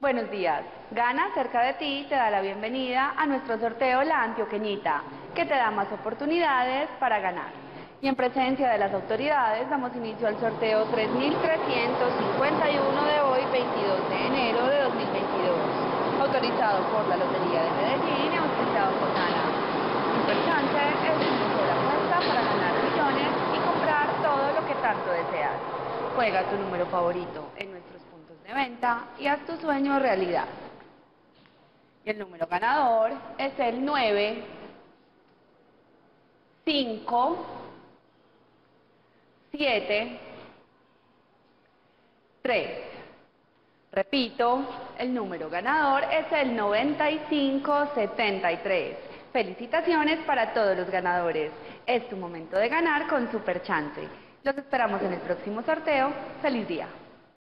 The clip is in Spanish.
Buenos días. Gana cerca de ti te da la bienvenida a nuestro sorteo La Antioqueñita, que te da más oportunidades para ganar. Y en presencia de las autoridades damos inicio al sorteo 3351 de hoy, 22 de enero de 2022, autorizado por la Lotería de Medellín y auspiciado por Gana. Superchance es tu mejor apuesta para ganar millones y comprar todo lo que tanto deseas. Juega tu número favorito en de venta y haz tu sueño realidad. Y el número ganador es el 9, 5, 7, 3. Repito, el número ganador es el 9573. Felicitaciones para todos los ganadores. Es tu momento de ganar con Super Chance. Los esperamos en el próximo sorteo. ¡Feliz día!